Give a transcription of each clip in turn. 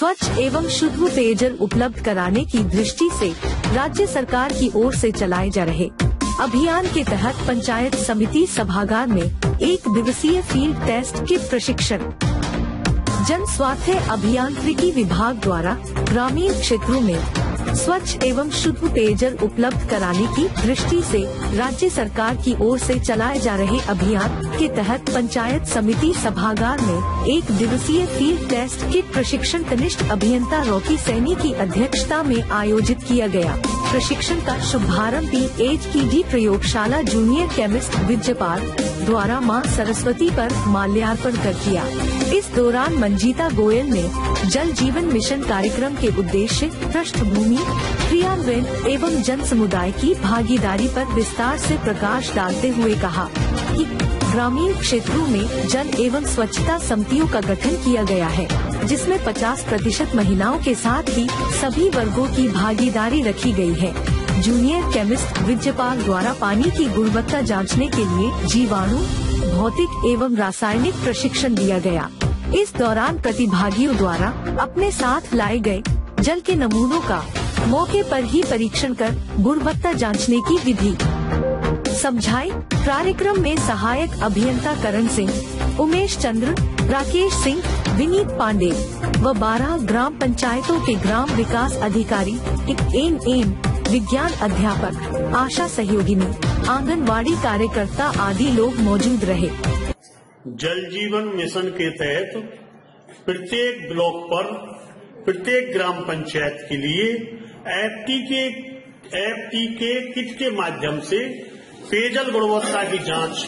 स्वच्छ एवं शुद्ध पेयजल उपलब्ध कराने की दृष्टि से राज्य सरकार की ओर से चलाए जा रहे अभियान के तहत पंचायत समिति सभागार में एक दिवसीय फ़ील्ड टेस्ट के प्रशिक्षण। जन स्वास्थ्य अभियांत्रिकी विभाग द्वारा ग्रामीण क्षेत्रों में स्वच्छ एवं शुद्ध पेयजल उपलब्ध कराने की दृष्टि से राज्य सरकार की ओर से चलाए जा रहे अभियान के तहत पंचायत समिति सभागार में एक दिवसीय फ़ील्ड टेस्ट के प्रशिक्षण कनिष्ठ अभियंता रॉकी सैनी की अध्यक्षता में आयोजित किया गया। प्रशिक्षण का शुभारंभ पी एच की डी प्रयोगशाला जूनियर केमिस्ट विजयपाल द्वारा माँ सरस्वती पर माल्यार्पण कर किया इस दौरान मंजीता गोयल ने जल जीवन मिशन कार्यक्रम के उद्देश्य, पृष्ठभूमि क्रियान्वयन एवं जन समुदाय की भागीदारी पर विस्तार से प्रकाश डालते हुए कहा कि ग्रामीण क्षेत्रों में जल एवं स्वच्छता समितियों का गठन किया गया है, जिसमें 50 प्रतिशत महिलाओं के साथ ही सभी वर्गों की भागीदारी रखी गई है। जूनियर केमिस्ट विजयपाल द्वारा पानी की गुणवत्ता जांचने के लिए जीवाणु, भौतिक एवं रासायनिक प्रशिक्षण दिया गया। इस दौरान प्रतिभागियों द्वारा अपने साथ लाए गए जल के नमूनों का मौके पर ही परीक्षण कर गुणवत्ता जांचने की विधि। समझाए कार्यक्रम में सहायक अभियंता करण सिंह, उमेश चंद्र, राकेश सिंह, विनीत पांडे व 12 ग्राम पंचायतों के ग्राम विकास अधिकारी एन एम, विज्ञान अध्यापक, आशा सहयोगिनी, आंगनवाड़ी कार्यकर्ता आदि लोग मौजूद रहे। जल जीवन मिशन के तहत प्रत्येक ब्लॉक पर, प्रत्येक ग्राम पंचायत के लिए एफटी के एफटी के किट के माध्यम से पेयजल गुणवत्ता की जाँच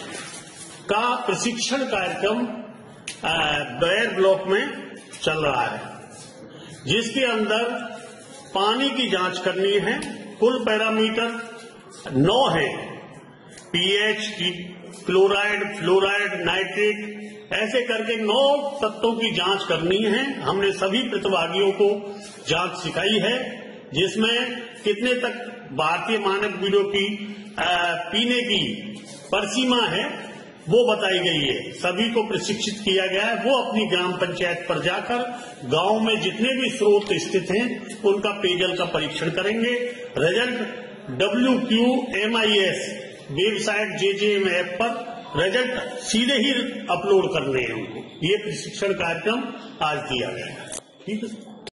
का प्रशिक्षण कार्यक्रम बैर ब्लॉक में चल रहा है, जिसके अंदर पानी की जाँच करनी है। कुल पैरामीटर नौ है। पीएच की, क्लोराइड, फ्लोराइड, नाइट्रेट, ऐसे करके नौ तत्वों की जाँच करनी है। हमने सभी प्रतिभागियों को जाँच सिखाई है। जिसमें कितने तक भारतीय मानक ब्यूरो की पीने की परसीमा है, वो बताई गई है। सभी को प्रशिक्षित किया गया है। वो अपनी ग्राम पंचायत पर जाकर गाँव में जितने भी स्रोत स्थित हैं, उनका पेयजल का परीक्षण करेंगे। Result W Q M I S website JJM app पर रिज़ल्ट सीधे ही अपलोड करने हैं उनको। ये प्रशिक्षण कार्यक्रम आज दिया गया है। ठीक है।